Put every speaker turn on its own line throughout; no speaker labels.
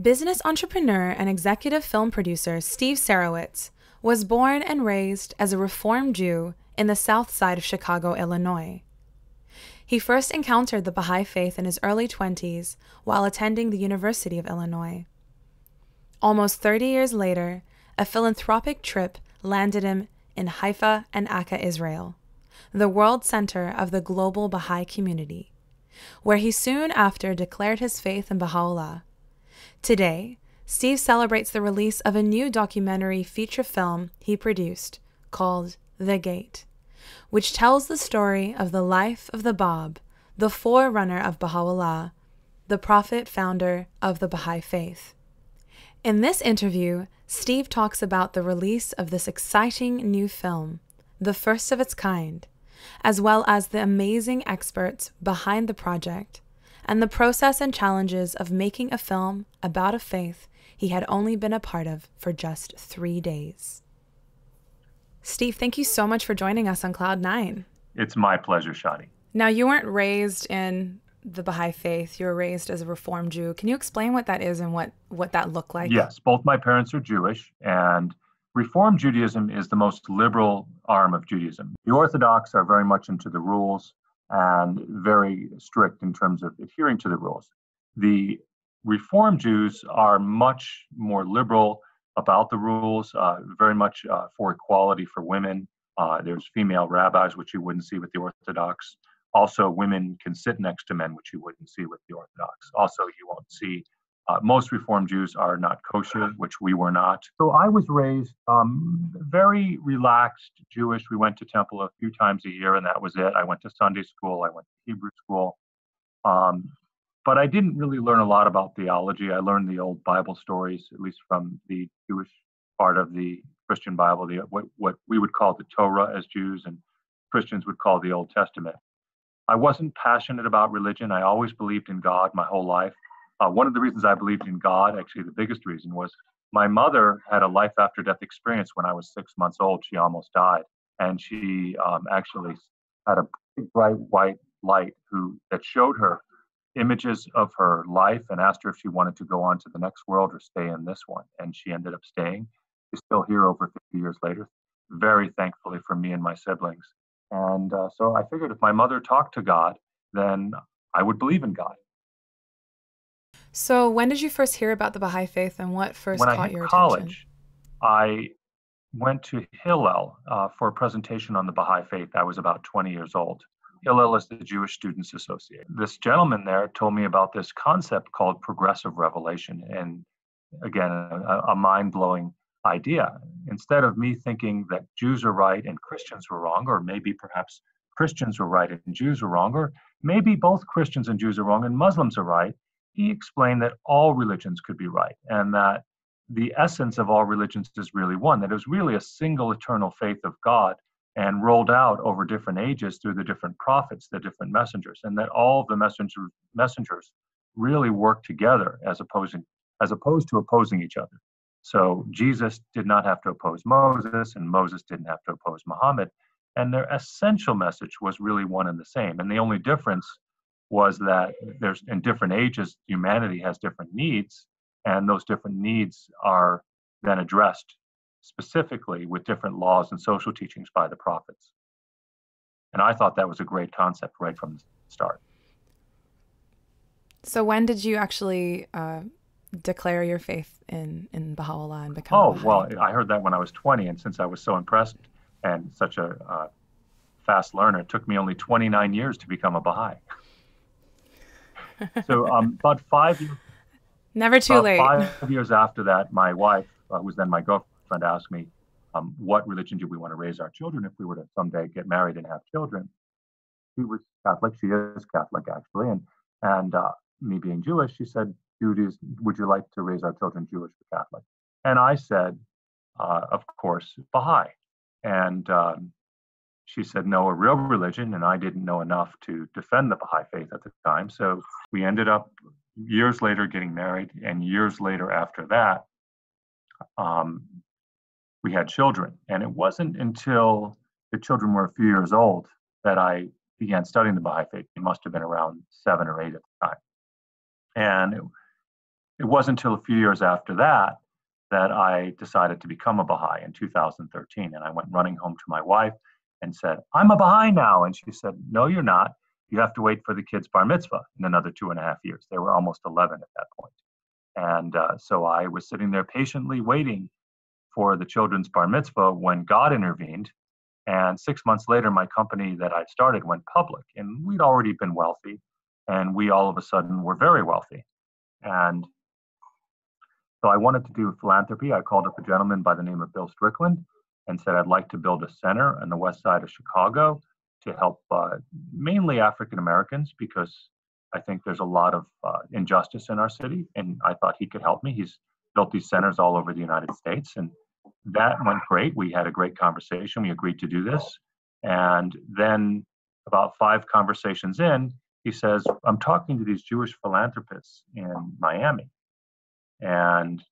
Business entrepreneur and executive film producer Steve Sarowitz was born and raised as a Reformed Jew in the south side of Chicago, Illinois. He first encountered the Baha'i faith in his early 20s while attending the University of Illinois. Almost 30 years later, a philanthropic trip landed him in Haifa and Akka, Israel, the world center of the global Baha'i community, where he soon after declared his faith in Baha'u'llah. Today, Steve celebrates the release of a new documentary feature film he produced called The Gate, which tells the story of the life of the Bab, the forerunner of Baha'u'llah, the prophet founder of the Baha'i faith. In this interview, Steve talks about the release of this exciting new film, the first of its kind, as well as the amazing experts behind the project and the process and challenges of making a film about a faith he had only been a part of for just three days. Steve, thank you so much for joining us on Cloud Nine.
It's my pleasure, Shadi.
Now, you weren't raised in the Baha'i faith. You were raised as a Reformed Jew. Can you explain what that is and what, what that looked like?
Yes, both my parents are Jewish, and Reform Judaism is the most liberal arm of Judaism. The Orthodox are very much into the rules and very strict in terms of adhering to the rules. The Reform Jews are much more liberal about the rules, uh, very much uh, for equality for women. Uh, there's female rabbis, which you wouldn't see with the Orthodox. Also, women can sit next to men, which you wouldn't see with the Orthodox. Also, you won't see uh, most Reform Jews are not kosher, which we were not. So I was raised um, very relaxed Jewish. We went to temple a few times a year, and that was it. I went to Sunday school. I went to Hebrew school. Um, but I didn't really learn a lot about theology. I learned the old Bible stories, at least from the Jewish part of the Christian Bible, the what, what we would call the Torah as Jews, and Christians would call the Old Testament. I wasn't passionate about religion. I always believed in God my whole life. Uh, one of the reasons I believed in God, actually, the biggest reason was my mother had a life after death experience when I was six months old. She almost died, and she um, actually had a bright white light who that showed her images of her life and asked her if she wanted to go on to the next world or stay in this one. And she ended up staying. She's still here over 50 years later, very thankfully for me and my siblings. And uh, so I figured if my mother talked to God, then I would believe in God.
So, when did you first hear about the Baha'i faith and what first
when
caught your
college,
attention?
I went to Hillel uh, for a presentation on the Baha'i faith. I was about 20 years old. Hillel is the Jewish Students Association. This gentleman there told me about this concept called progressive revelation. And again, a, a mind blowing idea. Instead of me thinking that Jews are right and Christians were wrong, or maybe perhaps Christians were right and Jews were wrong, or maybe both Christians and Jews are wrong and Muslims are right, he explained that all religions could be right and that the essence of all religions is really one, that it was really a single eternal faith of God and rolled out over different ages through the different prophets, the different messengers, and that all of the messenger, messengers really work together as opposing as opposed to opposing each other. So Jesus did not have to oppose Moses, and Moses didn't have to oppose Muhammad, and their essential message was really one and the same. And the only difference was that there's in different ages humanity has different needs and those different needs are then addressed specifically with different laws and social teachings by the prophets. And i thought that was a great concept right from the start.
So, when did you actually uh, declare your faith in, in Baha'u'llah and become
oh
Baha'i?
well i heard that when i was 20 and since i was so impressed and such a uh, fast learner it took me only 29 years to become a baha'i so um, about five years
Never too late.
Five years after that, my wife, uh, who was then my girlfriend, asked me, um, "What religion do we want to raise our children if we were to someday get married and have children?" She was Catholic. She is Catholic, actually, and and uh, me being Jewish, she said, "Judaism, would you like to raise our children Jewish or Catholic?" And I said, uh, "Of course, Baha'i." And um, she said, "No, a real religion," and I didn't know enough to defend the Baha'i faith at the time. So we ended up years later getting married, and years later after that, um, we had children. And it wasn't until the children were a few years old that I began studying the Baha'i faith. It must have been around seven or eight at the time. And it, it wasn't until a few years after that that I decided to become a Baha'i in 2013. And I went running home to my wife and said, I'm a Baha'i now. And she said, No, you're not. You have to wait for the kids' bar mitzvah in another two and a half years. They were almost 11 at that point. And uh, so I was sitting there patiently waiting for the children's bar mitzvah when God intervened. And six months later, my company that I started went public, and we'd already been wealthy, and we all of a sudden were very wealthy. And so I wanted to do philanthropy. I called up a gentleman by the name of Bill Strickland and said I'd like to build a center on the west side of Chicago to help uh, mainly African Americans because I think there's a lot of uh, injustice in our city, and I thought he could help me. He's built these centers all over the United States, and that went great. We had a great conversation. We agreed to do this, and then about five conversations in, he says, "I'm talking to these Jewish philanthropists in Miami, and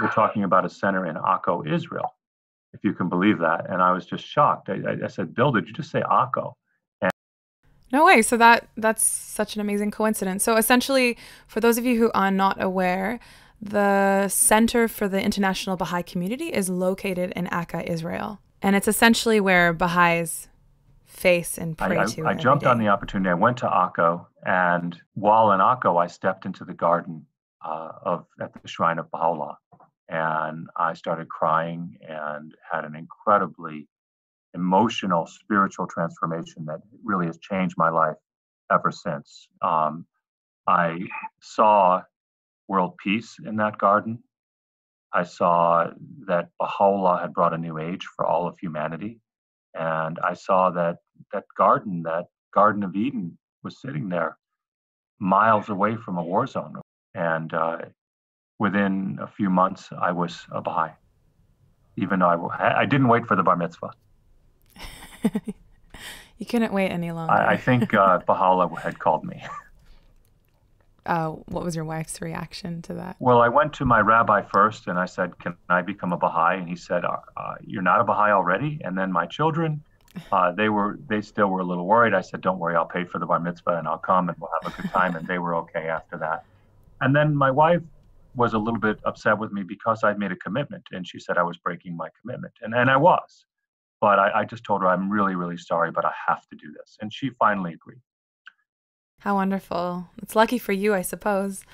we're talking about a center in Akko, Israel." If you can believe that, and I was just shocked. I, I said, "Bill, did you just say Akko?"
No way. So that that's such an amazing coincidence. So essentially, for those of you who are not aware, the Center for the International Baha'i Community is located in Akka, Israel. And it's essentially where Baha'is face and pray
I,
to.
I, I jumped
day.
on the opportunity. I went to Akko, and while in Akko, I stepped into the garden uh, of at the shrine of Baha'u'llah, and I started crying and had an incredibly emotional, spiritual transformation that really has changed my life ever since. Um, I saw world peace in that garden. I saw that Baha'u'llah had brought a new age for all of humanity. And I saw that that garden, that Garden of Eden, was sitting there miles away from a war zone. And uh, within a few months, I was a Baha'i, even though I, I didn't wait for the bar mitzvah.
you couldn't wait any longer.
I, I think uh, Baha'u'llah had called me.
Uh, what was your wife's reaction to that?
Well, I went to my rabbi first and I said, Can I become a Baha'i? And he said, uh, uh, You're not a Baha'i already? And then my children, uh, they were they still were a little worried. I said, Don't worry, I'll pay for the bar mitzvah and I'll come and we'll have a good time. and they were okay after that. And then my wife was a little bit upset with me because I'd made a commitment and she said I was breaking my commitment. And, and I was. But I, I just told her, I'm really, really sorry, but I have to do this. And she finally agreed.
How wonderful. It's lucky for you, I suppose.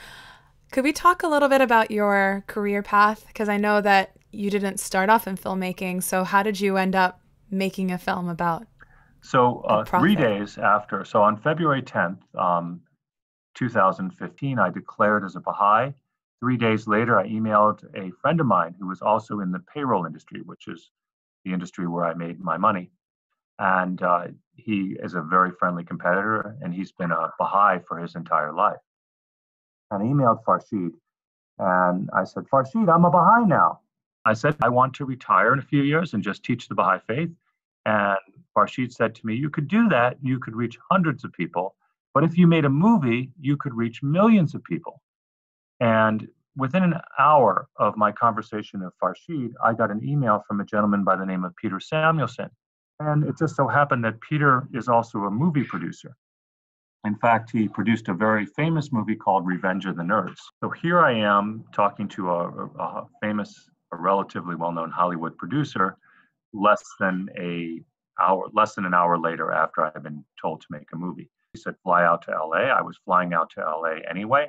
Could we talk a little bit about your career path? Because I know that you didn't start off in filmmaking. So, how did you end up making a film about?
So, uh, three days after, so on February 10th, um, 2015, I declared as a Baha'i. Three days later, I emailed a friend of mine who was also in the payroll industry, which is the industry where I made my money. And uh, he is a very friendly competitor, and he's been a Baha'i for his entire life. And I emailed Farshid, and I said, Farshid, I'm a Baha'i now. I said, I want to retire in a few years and just teach the Baha'i faith. And Farshid said to me, You could do that. You could reach hundreds of people. But if you made a movie, you could reach millions of people. And within an hour of my conversation with Farshid, I got an email from a gentleman by the name of Peter Samuelson. And it just so happened that Peter is also a movie producer. In fact, he produced a very famous movie called Revenge of the Nerds. So here I am talking to a, a famous, a relatively well-known Hollywood producer, less than a hour, less than an hour later after I've been told to make a movie. He said, fly out to LA. I was flying out to LA anyway.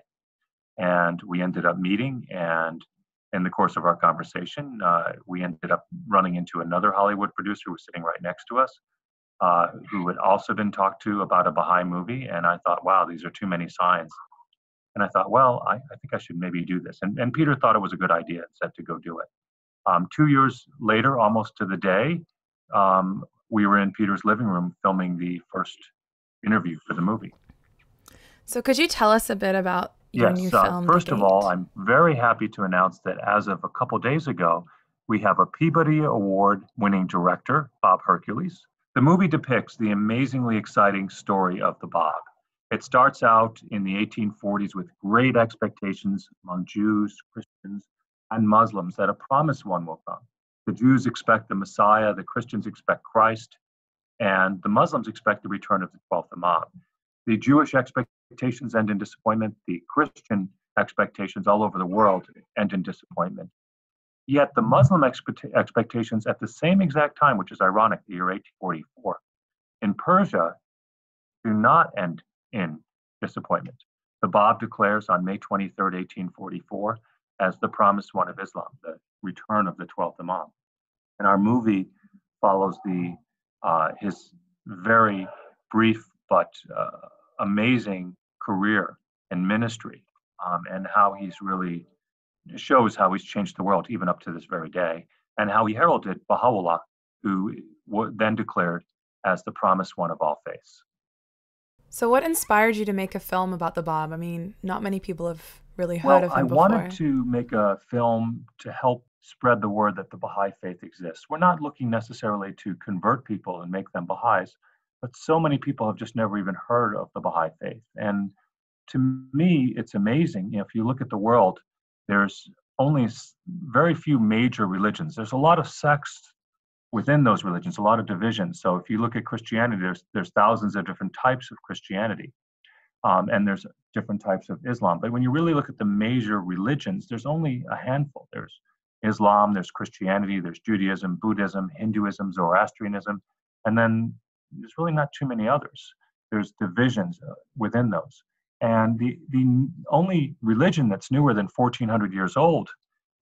And we ended up meeting. And in the course of our conversation, uh, we ended up running into another Hollywood producer who was sitting right next to us, uh, who had also been talked to about a Baha'i movie. And I thought, wow, these are too many signs. And I thought, well, I, I think I should maybe do this. And, and Peter thought it was a good idea and said to go do it. Um, two years later, almost to the day, um, we were in Peter's living room filming the first interview for the movie.
So, could you tell us a bit about
yes, uh,
film?
First of all, I'm very happy to announce that as of a couple days ago, we have a Peabody Award winning director, Bob Hercules. The movie depicts the amazingly exciting story of the Bab. It starts out in the 1840s with great expectations among Jews, Christians, and Muslims that a promised one will come. The Jews expect the Messiah, the Christians expect Christ, and the Muslims expect the return of the 12th Imam. The Jewish expectations end in disappointment. The Christian expectations all over the world end in disappointment. Yet the Muslim expect- expectations at the same exact time, which is ironic, the year 1844, in Persia, do not end in disappointment. The Bab declares on May 23, 1844, as the promised one of Islam, the return of the 12th Imam. And our movie follows the uh, his very brief but uh, amazing career in ministry um, and how he's really shows how he's changed the world even up to this very day and how he heralded Baha'u'llah, who then declared as the promised one of all faiths.
So, what inspired you to make a film about the Bab? I mean, not many people have really heard
well,
of him
I
before.
wanted to make a film to help spread the word that the Baha'i faith exists. We're not looking necessarily to convert people and make them Baha'is, but so many people have just never even heard of the Baha'i faith. And to me, it's amazing. You know, if you look at the world, there's only very few major religions. There's a lot of sects within those religions, a lot of divisions. So if you look at Christianity, there's there's thousands of different types of Christianity, um, and there's different types of Islam. But when you really look at the major religions, there's only a handful. There's Islam, there's Christianity, there's Judaism, Buddhism, Hinduism, Zoroastrianism, and then there's really not too many others. There's divisions uh, within those. And the, the only religion that's newer than 1400 years old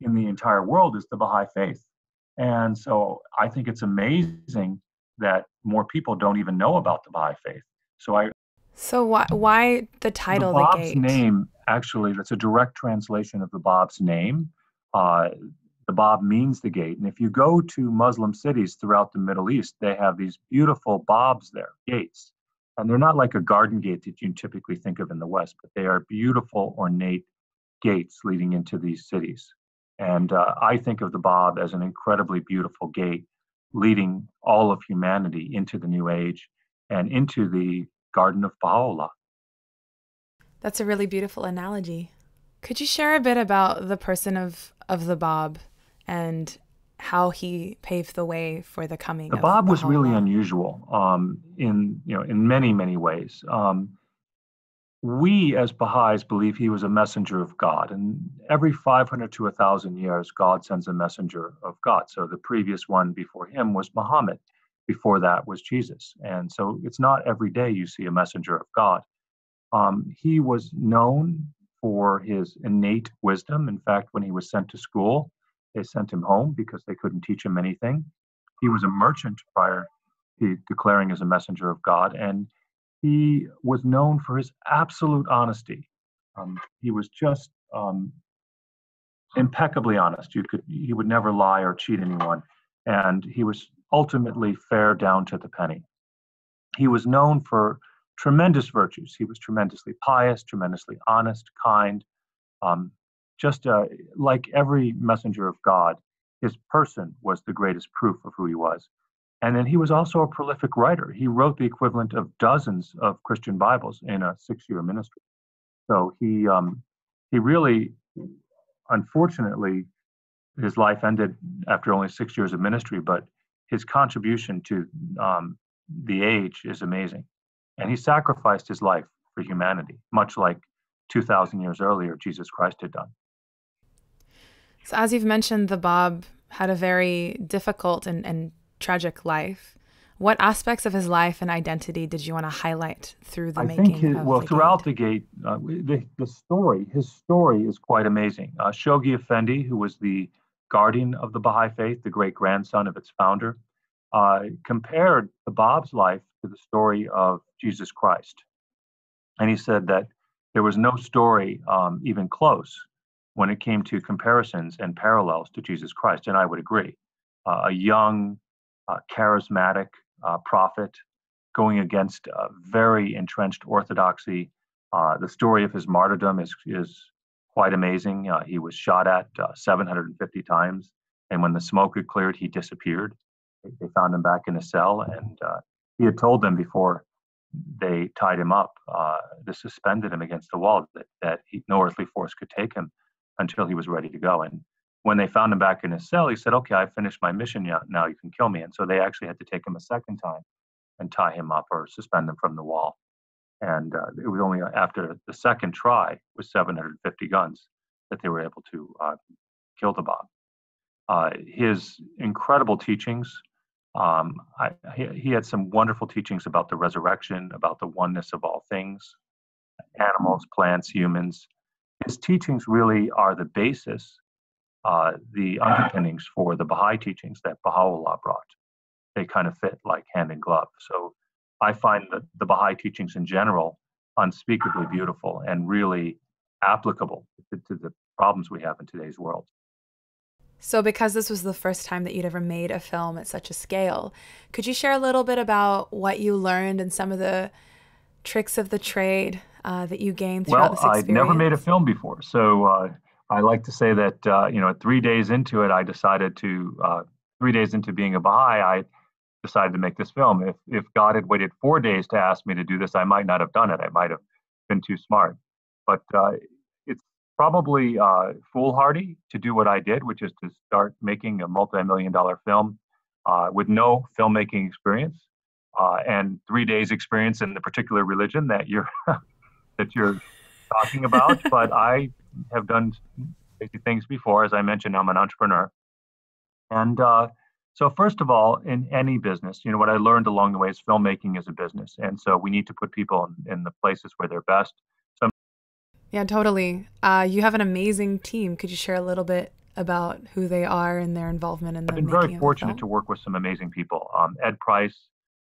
in the entire world is the Baha'i faith. And so I think it's amazing that more people don't even know about the Baha'i faith. So I.
So why why the title?
The Bab's
the Gate?
name actually that's a direct translation of the Bab's name. Uh, the Bab means the gate, and if you go to Muslim cities throughout the Middle East, they have these beautiful Babs there, gates, and they're not like a garden gate that you typically think of in the West, but they are beautiful, ornate gates leading into these cities. And uh, I think of the Bab as an incredibly beautiful gate leading all of humanity into the New Age and into the Garden of Baha'u'llah.
That's a really beautiful analogy. Could you share a bit about the person of, of the Bab and how he paved the way for the coming
the
of
Bab was really unusual um, in you know in many many ways. Um, we as Baha'is believe he was a messenger of God, and every 500 to 1,000 years, God sends a messenger of God. So the previous one before him was Muhammad. Before that was Jesus, and so it's not every day you see a messenger of God. Um, he was known for his innate wisdom. In fact, when he was sent to school, they sent him home because they couldn't teach him anything. He was a merchant prior to declaring as a messenger of God, and he was known for his absolute honesty. Um, he was just um, impeccably honest. You could he would never lie or cheat anyone, and he was ultimately fair down to the penny. He was known for tremendous virtues. He was tremendously pious, tremendously honest, kind. Um, just uh, like every messenger of God, his person was the greatest proof of who he was. And then he was also a prolific writer. He wrote the equivalent of dozens of Christian Bibles in a six-year ministry. So he um, he really, unfortunately, his life ended after only six years of ministry. But his contribution to um, the age is amazing, and he sacrificed his life for humanity, much like 2,000 years earlier Jesus Christ had done.
So, as you've mentioned, the Bab had a very difficult and, and tragic life. What aspects of his life and identity did you want to highlight through the
I
making
think his,
of
well
the
throughout
Gate?
the gate, uh, the the story, his story is quite amazing. Uh, Shoghi Effendi, who was the guardian of the Baha'i faith, the great grandson of its founder, uh, compared the Bab's life to the story of Jesus Christ, and he said that there was no story um, even close when it came to comparisons and parallels to Jesus Christ, and I would agree. Uh, a young, uh, charismatic uh, prophet going against uh, very entrenched orthodoxy. Uh, the story of his martyrdom is is quite amazing. Uh, he was shot at 750 times, and when the smoke had cleared, he disappeared. They, they found him back in a cell, and he had told them before they tied him up, uh, they suspended him against the wall that, that he, no earthly force could take him until he was ready to go. And when they found him back in his cell, he said, "Okay, I finished my mission. Now, you can kill me." And so they actually had to take him a second time and tie him up or suspend him from the wall. And uh, it was only after the second try with 750 guns that they were able to uh, kill the Bab. Uh, his incredible teachings. Um, I, he, he, had some wonderful teachings about the resurrection, about the oneness of all things, animals, plants, humans. His teachings really are the basis, uh, the underpinnings for the Baha'i teachings that Baha'u'llah brought. They kind of fit like hand in glove. So I find that the Baha'i teachings in general unspeakably beautiful and really applicable to, to the problems we have in today's world.
So, because this was the first time that you'd ever made a film at such a scale, could you share a little bit about what you learned and some of the tricks of the trade uh, that you gained throughout
well,
this experience?
I'd never made a film before. So, uh, I like to say that, uh, you know, three days into it, I decided to, uh, three days into being a Baha'i, I decided to make this film. If, if God had waited four days to ask me to do this, I might not have done it. I might have been too smart. But uh, it's probably uh, foolhardy to do what I did, which is to start making a multi-million dollar film uh, with no filmmaking experience uh, and three days experience in the particular religion that you're that you're talking about. but I have done crazy things before, as I mentioned. I'm an entrepreneur, and uh, so first of all, in any business, you know what I learned along the way is filmmaking is a business, and so we need to put people in, in the places where they're best So,
yeah, totally. Uh, you have an amazing team. Could you share a little bit about who they are and their involvement in the
I've been very fortunate to work with some amazing people. Um, Ed Price,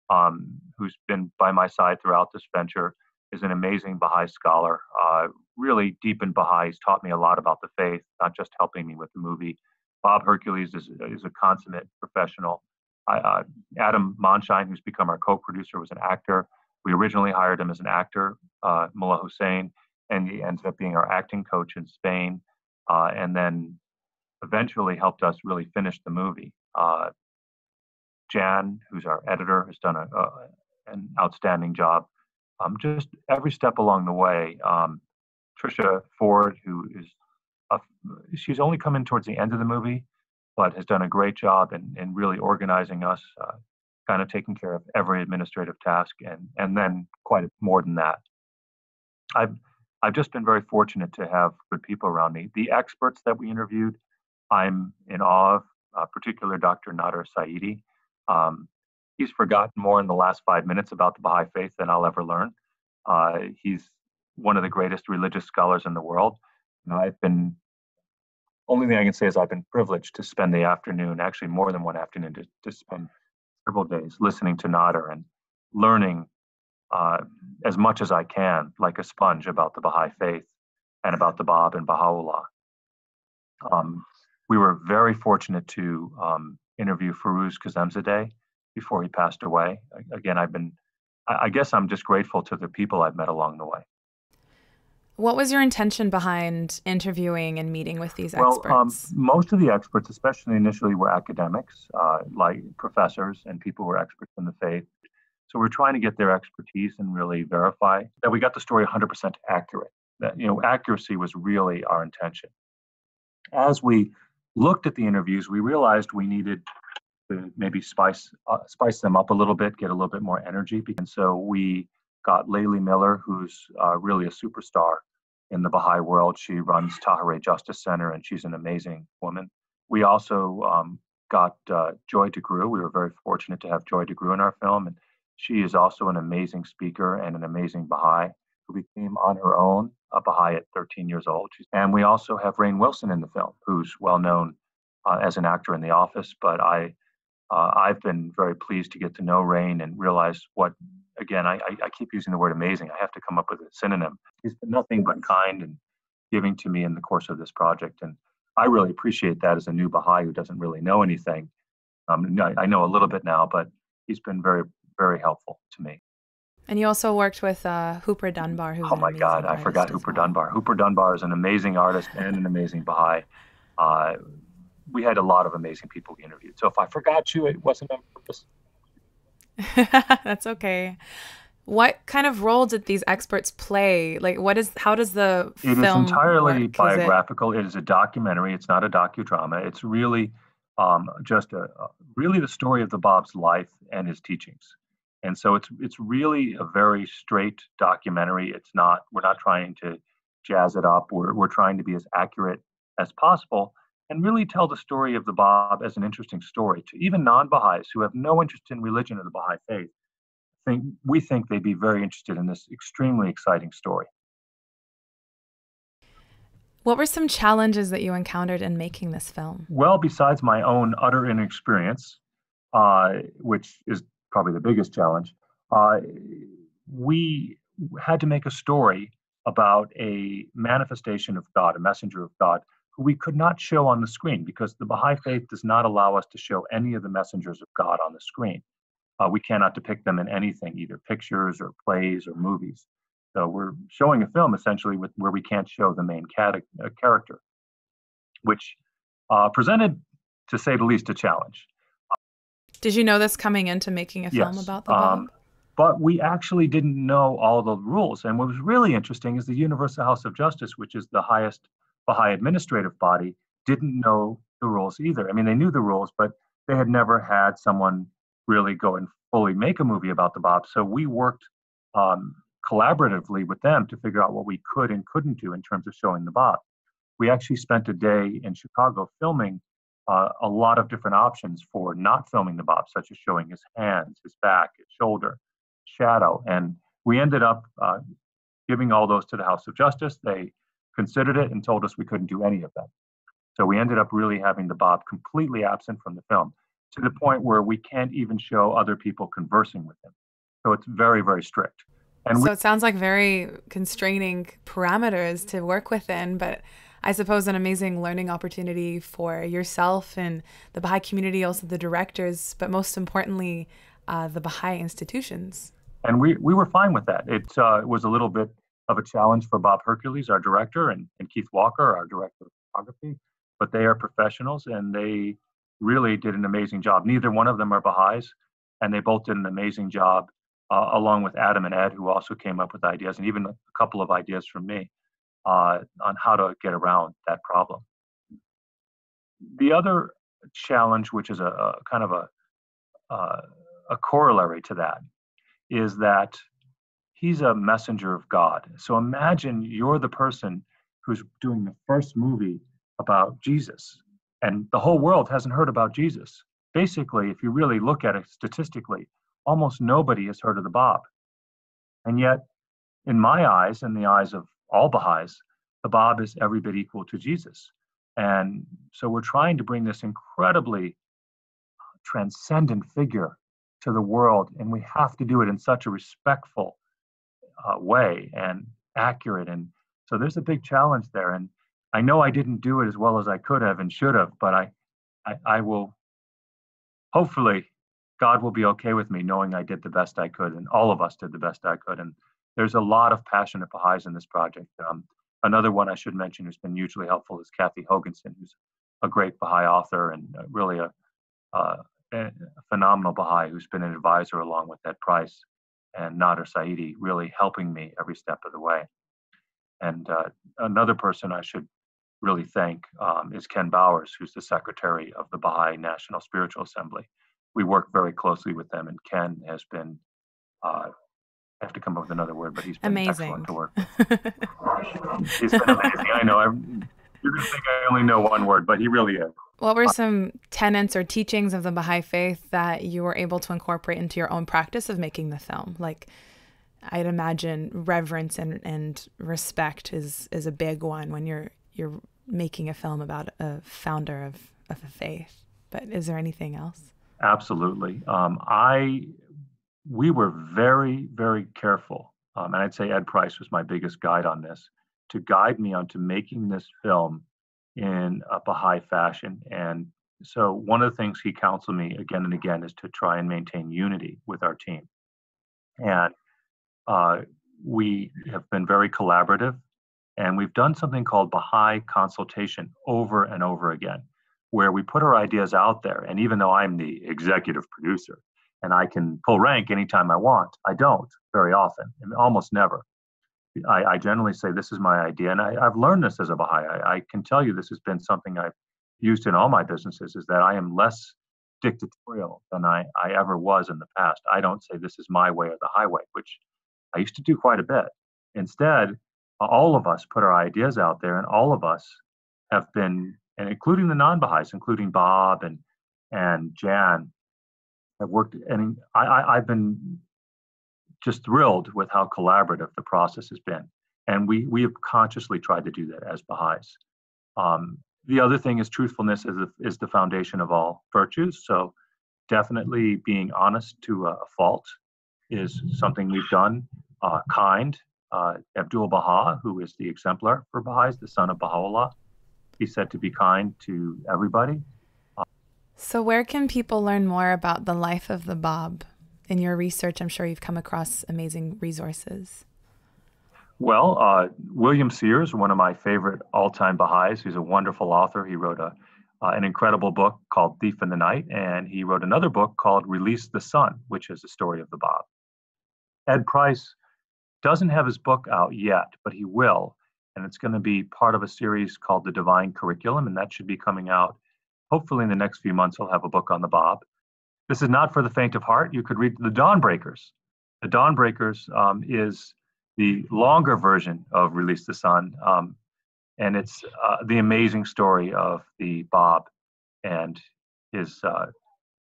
um, who's been by my side throughout this venture, is an amazing Baha'i scholar, uh, really deep in Baha'i. He's taught me a lot about the faith, not just helping me with the movie. Bob Hercules is, is a consummate professional. I, uh, Adam Monshine, who's become our co-producer, was an actor. We originally hired him as an actor, uh, Mullah Hussein and he ended up being our acting coach in Spain, uh, and then eventually helped us really finish the movie. Uh, Jan, who's our editor, has done a, a, an outstanding job. Um, just every step along the way. Um, Trisha Ford, who is a, she's only come in towards the end of the movie, but has done a great job in, in really organizing us, uh, kind of taking care of every administrative task, and and then quite more than that. I've I've just been very fortunate to have good people around me. The experts that we interviewed, I'm in awe of, uh, particular Dr. Nader Saiedi. Um, he's forgotten more in the last five minutes about the Baha'i faith than I'll ever learn. Uh, he's one of the greatest religious scholars in the world. And I've been, only thing I can say is I've been privileged to spend the afternoon, actually more than one afternoon, to, to spend several days listening to Nader and learning uh, as much as I can, like a sponge, about the Baha'i faith and about the Bab and Baha'u'llah. Um, we were very fortunate to um, interview Firuz Kazemzadeh before he passed away. Again, I've been, I guess I'm just grateful to the people I've met along the way.
What was your intention behind interviewing and meeting with these
well,
um,
experts? Um, most of the experts, especially initially, were academics, uh, like professors and people who were experts in the faith. So we're trying to get their expertise and really verify that we got the story 100% accurate. That you know, accuracy was really our intention. As we looked at the interviews, we realized we needed to maybe spice uh, spice them up a little bit, get a little bit more energy. And so we got Layli Miller, who's uh, really a superstar in the Baha'i world. She runs Tahirih Justice Center, and she's an amazing woman. We also um, got uh, Joy DeGruy. We were very fortunate to have Joy DeGruy in our film, and she is also an amazing speaker and an amazing Baha'i who became on her own a Baha'i at 13 years old. And we also have Rainn Wilson in the film, who's well known uh, as an actor in The Office. But I, uh, I've been very pleased to get to know Rainn and realize what, again, I, I keep using the word amazing. I have to come up with a synonym. He's been nothing but kind and giving to me in the course of this project. And I really appreciate that as a new Baha'i who doesn't really know anything. Um, I, I know a little bit now, but he's been very very helpful to me.
And you also worked with uh, Hooper Dunbar. Who's
oh my God, I forgot Hooper well. Dunbar. Hooper Dunbar is an amazing artist and an amazing Baha'i. Uh, we had a lot of amazing people we interviewed. So if I forgot you, it wasn't on purpose.
That's okay. What kind of role did these experts play? Like, what is? How does the
it
film?
It is entirely
work?
biographical. Is it... it is a documentary. It's not a docudrama. It's really um, just a, a, really the story of the Bab's life and his teachings. And so it's it's really a very straight documentary. It's not we're not trying to jazz it up. We're we're trying to be as accurate as possible and really tell the story of the Bab as an interesting story to even non-Baha'is who have no interest in religion or the Baha'i faith. Think we think they'd be very interested in this extremely exciting story.
What were some challenges that you encountered in making this film?
Well, besides my own utter inexperience, uh, which is probably the biggest challenge, uh, we had to make a story about a manifestation of God, a messenger of God, we could not show on the screen because the Baha'i faith does not allow us to show any of the messengers of God on the screen. Uh, we cannot depict them in anything, either pictures or plays or movies. So we're showing a film essentially with where we can't show the main cat- uh, character, which uh, presented, to say the least, a challenge.
Did you know this coming into making a film about the Bab? Um,
but we actually didn't know all the rules. And what was really interesting is the Universal House of Justice, which is the highest Baha'i administrative body, didn't know the rules either. I mean, they knew the rules, but they had never had someone really go and fully make a movie about the Bab. So we worked um, collaboratively with them to figure out what we could and couldn't do in terms of showing the Bab. We actually spent a day in Chicago filming uh, a lot of different options for not filming the Bab, such as showing his hands, his back, his shoulder, shadow. And we ended up uh, giving all those to the House of Justice. They considered it and told us we couldn't do any of them. So we ended up really having the Bab completely absent from the film to the point where we can't even show other people conversing with him. So it's very, very strict.
And so we- it sounds like very constraining parameters to work within, but I suppose an amazing learning opportunity for yourself and the Baha'i community, also the directors, but most importantly, uh, the Baha'i institutions.
And we, we were fine with that. It uh, was a little bit of a challenge for Bob Hercules, our director, and, and Keith Walker, our director of photography, but they are professionals and they really did an amazing job. Neither one of them are Baha'is, and they both did an amazing job, uh, along with Adam and Ed, who also came up with ideas, and even a couple of ideas from me uh, on how to get around that problem. The other challenge, which is a, a kind of a, uh, a corollary to that, is that he's a messenger of God. So imagine you're the person who's doing the first movie about Jesus, and the whole world hasn't heard about Jesus. Basically, if you really look at it statistically, almost nobody has heard of the Bab. And yet, in my eyes, in the eyes of all Baha'is, the Bab is every bit equal to Jesus. And so we're trying to bring this incredibly uh, transcendent figure to the world, and we have to do it in such a respectful uh, way and accurate. And so there's a big challenge there. And I know I didn't do it as well as I could have and should have, but I, I, I will hopefully God will be okay with me knowing I did the best I could, and all of us did the best I could. And there's a lot of passionate Baha'is in this project. Um, another one I should mention who's been hugely helpful is Kathy Hogenson, who's a great Baha'i author and uh, really a, uh, a, phenomenal Baha'i who's been an advisor along with Ed Price and Nader Saiedi, really helping me every step of the way. And uh, another person I should really thank um, is Ken Bowers, who's the secretary of the Baha'i National Spiritual Assembly. We work very closely with them, and Ken has been. Uh, I have to come up with another word, but he's been
amazing.
excellent to work with. he's been amazing. I know. I'm, you're going to think I only know one word, but he really is.
What were some tenets or teachings of the Baha'i faith that you were able to incorporate into your own practice of making the film? Like, I'd imagine reverence and, and respect is is a big one when you're you're making a film about a founder of, of a faith. But is there anything else?
Absolutely. Um, I we were very very careful, um, and I'd say Ed Price was my biggest guide on this to guide me onto making this film in a Baha'i fashion. And so one of the things he counseled me again and again is to try and maintain unity with our team. And uh, we have been very collaborative, and we've done something called Baha'i consultation over and over again, where we put our ideas out there. And even though I'm the executive producer and I can pull rank anytime I want, I don't very often, almost never. I, I, generally say this is my idea, and I, have learned this as a Baha'i. I, I, can tell you this has been something I've used in all my businesses. Is that I am less dictatorial than I, I ever was in the past. I don't say this is my way or the highway, which I used to do quite a bit. Instead, all of us put our ideas out there, and all of us have been, and including the non-Baha'is, including Bob and and Jan, have worked. And I, I, I've been just thrilled with how collaborative the process has been, and we we have consciously tried to do that as Baha'is. Um, the other thing is truthfulness is, is the foundation of all virtues. So definitely being honest to a fault is something we've done. Uh, kind, uh, Abdul Baha, who is the exemplar for Baha'is, the son of Baha'u'llah, he's said to be kind to everybody.
so, where can people learn more about the life of the Bab? In your research, I'm sure you've come across amazing resources.
Well, uh, William Sears, one of my favorite all-time Baha'is, he's a wonderful author. He wrote a uh, an incredible book called Thief in the Night, and he wrote another book called Release the Sun, which is the story of the Bab. Ed Price doesn't have his book out yet, but he will, and it's going to be part of a series called The Divine Curriculum, and that should be coming out hopefully in the next few months. He'll have a book on the Bab. This is not for the faint of heart. You could read The Dawnbreakers. The Dawnbreakers um, is the longer version of Release the Sun. Um, and it's uh, the amazing story of the Bab and his uh,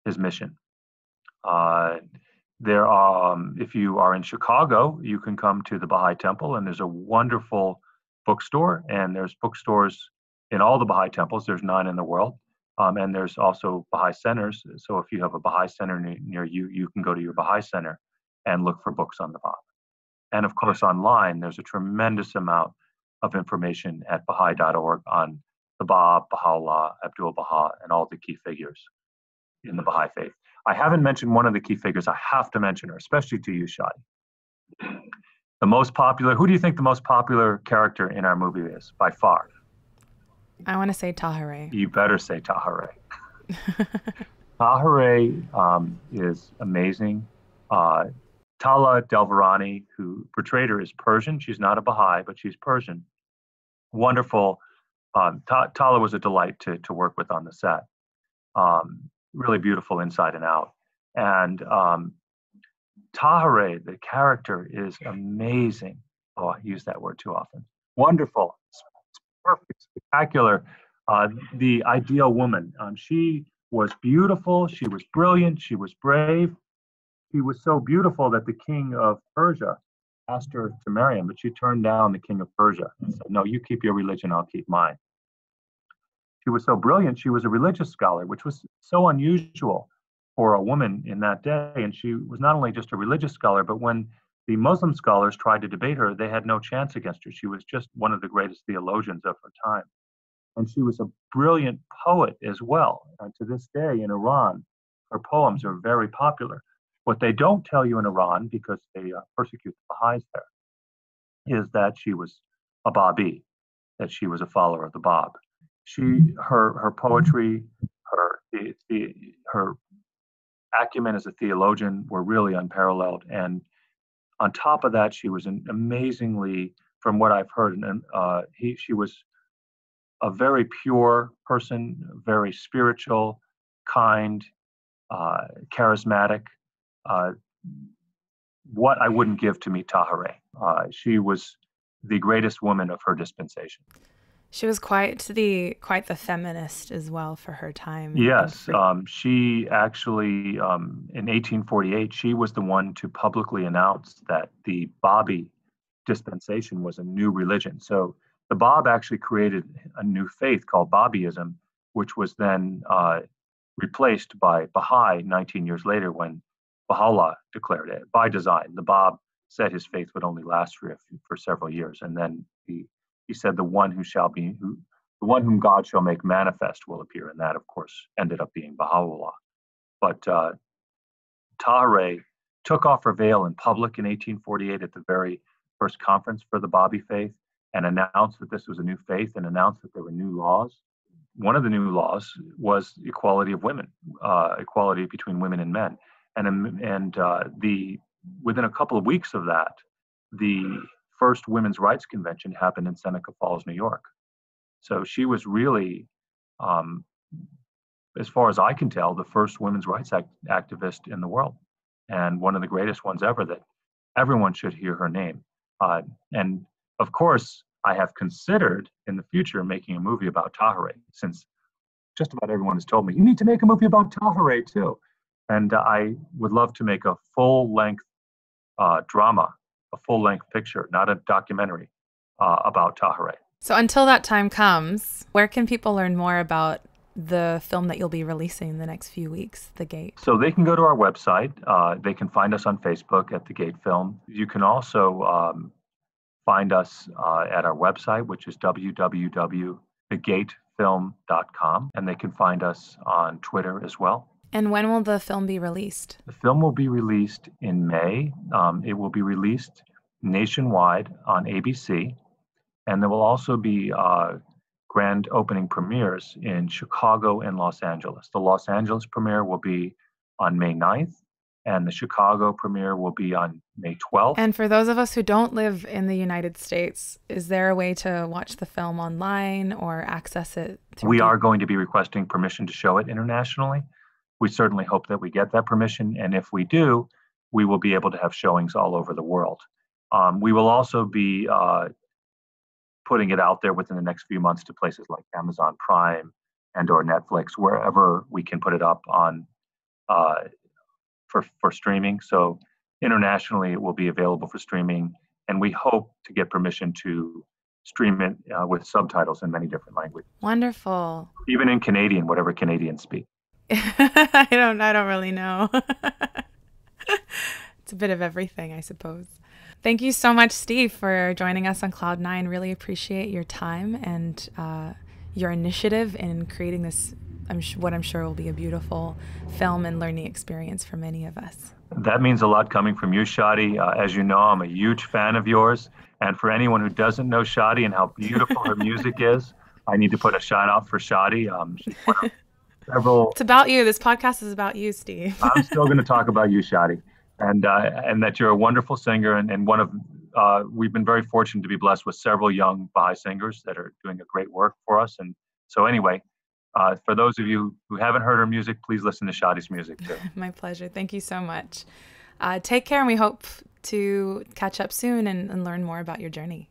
his mission. Uh, there are, um, if you are in Chicago, you can come to the Baha'i Temple, and there's a wonderful bookstore, and there's bookstores in all the Baha'i temples. There's nine in the world, um, and there's also Baha'i centers. So if you have a Baha'i center near, near you, you can go to your Baha'i center and look for books on the Bab. And of course, online, there's a tremendous amount of information at Baha'i.org on the Bab, Baha'u'llah, Abdul Baha, and all the key figures in the Baha'i faith. I haven't mentioned one of the key figures. I have to mention her, especially to you, Shadi. The most popular, who do you think the most popular character in our movie is by far?
I want to say Tahereh.
You better say Tahereh. Tahereh um, is amazing. Uh, Tala Delvarani, who portrayed her, is Persian. She's not a Baha'i, but she's Persian. Wonderful. Um, Ta- Tala was a delight to, to work with on the set. Um, really beautiful inside and out. And um, Tahereh, the character, is amazing. Oh, I use that word too often. Wonderful, perfect, spectacular. Uh, the ideal woman. Um, she was beautiful. She was brilliant. She was brave she was so beautiful that the king of Persia asked her to marry him, but she turned down the king of Persia and said, No, you keep your religion, I'll keep mine. She was so brilliant, she was a religious scholar, which was so unusual for a woman in that day. And she was not only just a religious scholar, but when the Muslim scholars tried to debate her, they had no chance against her. She was just one of the greatest theologians of her time. And she was a brilliant poet as well. And to this day in Iran, her poems are very popular. What they don't tell you in Iran, because they uh, persecute the Baha'is there, is that she was a Babi, that she was a follower of the Bab. She, her, her poetry, her, the, the, her acumen as a theologian were really unparalleled. And on top of that, she was an amazingly, from what I've heard, and uh, he, she was a very pure person, very spiritual, kind, uh, charismatic, uh, what I wouldn't give to meet Tahereh. Uh, she was the greatest woman of her dispensation.
She was quite the quite the feminist as well for her time.
Yes, um, she actually um, in 1848 she was the one to publicly announce that the Babi dispensation was a new religion. So the Bab actually created a new faith called Babiism, which was then uh, replaced by Baha'i 19 years later when Baha'u'llah declared it by design. The Bab said his faith would only last for for several years, and then he he said the one who shall be who the one whom God shall make manifest will appear, and that of course ended up being Baha'u'llah. But uh, Tahereh took off her veil in public in 1848 at the very first conference for the Babi faith and announced that this was a new faith and announced that there were new laws. One of the new laws was equality of women, uh, equality between women and men and um, and uh, the within a couple of weeks of that, the first women's rights convention happened in Seneca Falls, New York. So she was really um, as far as I can tell, the first women's rights act- activist in the world, and one of the greatest ones ever. That everyone should hear her name. Uh, and of course, I have considered in the future making a movie about Tahereh, since just about everyone has told me you need to make a movie about Tahereh too. And uh, I would love to make a full length uh, drama, a full length picture, not a documentary uh, about Tahirih.
So until that time comes, where can people learn more about the film that you'll be releasing in the next few weeks, The Gate?
So they can go to our website. Uh, they can find us on Facebook at The Gate Film. You can also um, find us uh, at our website, which is www.thegatefilm.com, and they can find us on Twitter as well.
And when will the film be released?
The film will be released in May. Um, it will be released nationwide on ABC, and there will also be uh, grand opening premieres in Chicago and Los Angeles. The Los Angeles premiere will be on May 9th, and the Chicago premiere will be on May 12th.
And for those of us who don't live in the United States, is there a way to watch the film online or access it?
We are going to be requesting permission to show it internationally. We certainly hope that we get that permission, and if we do, we will be able to have showings all over the world. Um, we will also be uh, putting it out there within the next few months to places like Amazon Prime and or Netflix, wherever we can put it up on uh, for for streaming. So internationally, it will be available for streaming, and we hope to get permission to stream it uh, with subtitles in many different languages.
Wonderful.
Even in Canadian, whatever Canadians speak.
I don't. I don't really know. it's a bit of everything, I suppose. Thank you so much, Steve, for joining us on Cloud Nine. Really appreciate your time and uh, your initiative in creating this. I'm sh- what I'm sure will be a beautiful film and learning experience for many of us.
That means a lot coming from you, Shadi. Uh, as you know, I'm a huge fan of yours. And for anyone who doesn't know Shadi and how beautiful her music is, I need to put a shout out for Shadi. Um,
several. It's about you. This podcast is about you, Steve.
I'm still going to talk about you, Shadi and uh, and that you're a wonderful singer and, and one of uh, we've been very fortunate to be blessed with several young Baha'i singers that are doing a great work for us. And so anyway, uh, for those of you who haven't heard her music, please listen to Shadi's music too.
My pleasure. Thank you so much. Uh, take care, and we hope to catch up soon and, and learn more about your journey.